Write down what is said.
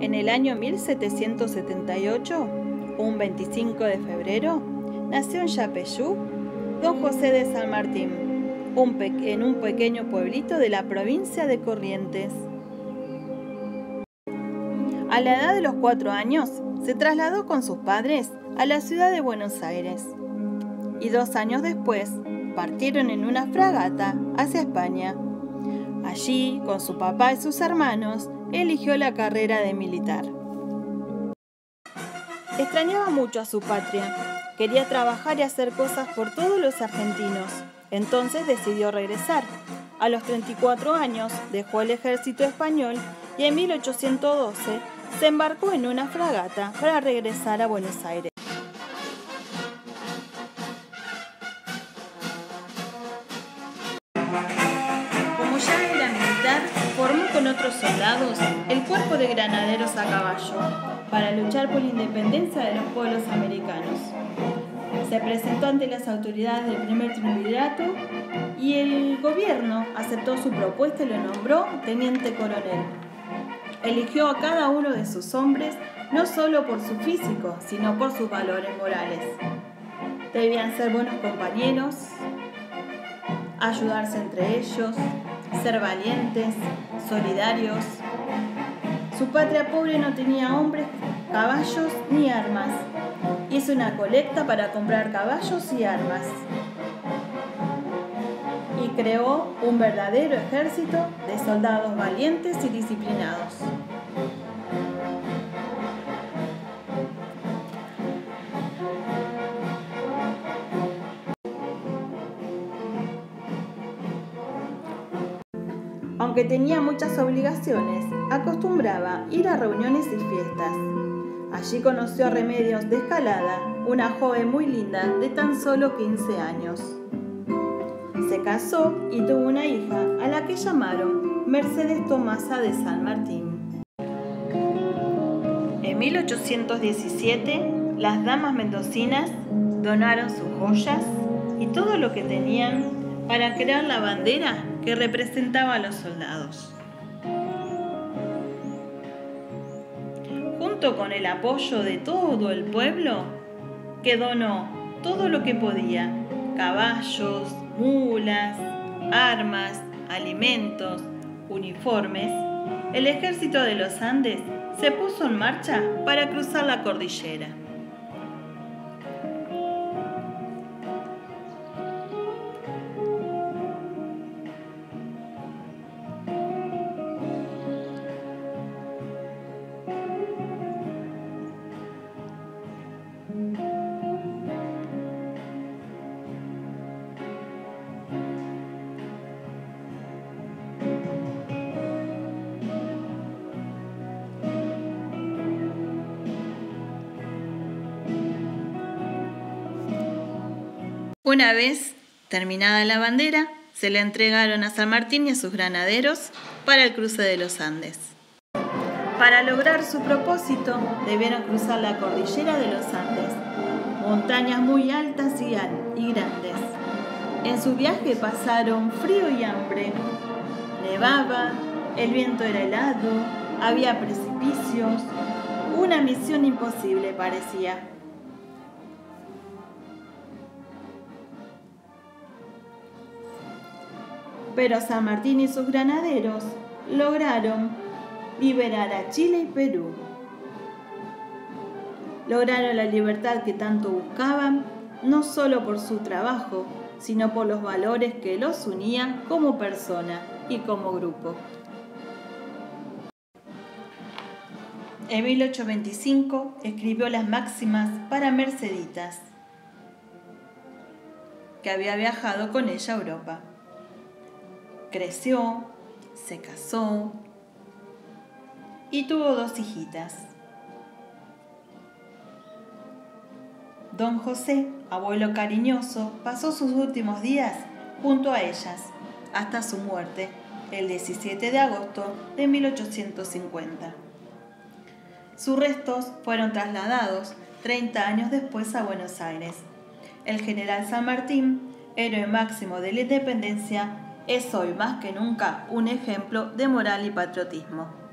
En el año 1778, un 25 de febrero, nació en Yapeyú don José de San Martín, en un pequeño pueblito de la provincia de Corrientes. A la edad de los cuatro años, se trasladó con sus padres a la ciudad de Buenos Aires y dos años después partieron en una fragata hacia España. Allí, con su papá y sus hermanos, eligió la carrera de militar. Extrañaba mucho a su patria. Quería trabajar y hacer cosas por todos los argentinos. Entonces decidió regresar. A los 34 años dejó el ejército español y en 1812 se embarcó en una fragata para regresar a Buenos Aires. Otros soldados el cuerpo de granaderos a caballo para luchar por la independencia de los pueblos americanos. Se presentó ante las autoridades del primer triunvirato y el gobierno aceptó su propuesta y lo nombró teniente coronel. Eligió a cada uno de sus hombres no solo por su físico, sino por sus valores morales. Debían ser buenos compañeros, ayudarse entre ellos, ser valientes, solidarios. Su patria pobre no tenía hombres, caballos ni armas. Hizo una colecta para comprar caballos y armas. Y creó un verdadero ejército de soldados valientes y disciplinados. Aunque tenía muchas obligaciones, acostumbraba ir a reuniones y fiestas. Allí conoció a Remedios de Escalada, una joven muy linda de tan solo 15 años. Se casó y tuvo una hija a la que llamaron Mercedes Tomasa de San Martín. En 1817, las damas mendocinas donaron sus joyas y todo lo que tenían para crear la bandera que representaba a los soldados. Junto con el apoyo de todo el pueblo, que donó todo lo que podía, caballos, mulas, armas, alimentos, uniformes, el ejército de los Andes se puso en marcha para cruzar la cordillera. Una vez terminada la bandera, se le entregaron a San Martín y a sus granaderos para el cruce de los Andes. Para lograr su propósito, debieron cruzar la cordillera de los Andes, montañas muy altas y, y grandes. En su viaje pasaron frío y hambre. Nevaba, el viento era helado, había precipicios. Una misión imposible parecía. Pero San Martín y sus granaderos lograron liberar a Chile y Perú. Lograron la libertad que tanto buscaban, no solo por su trabajo, sino por los valores que los unían como persona y como grupo. En 1825 escribió las máximas para Merceditas, que había viajado con ella a Europa creció, se casó y tuvo dos hijitas. Don José, abuelo cariñoso, pasó sus últimos días junto a ellas hasta su muerte el 17 de agosto de 1850. Sus restos fueron trasladados 30 años después a Buenos Aires. El general San Martín, héroe máximo de la independencia, es hoy más que nunca un ejemplo de moral y patriotismo.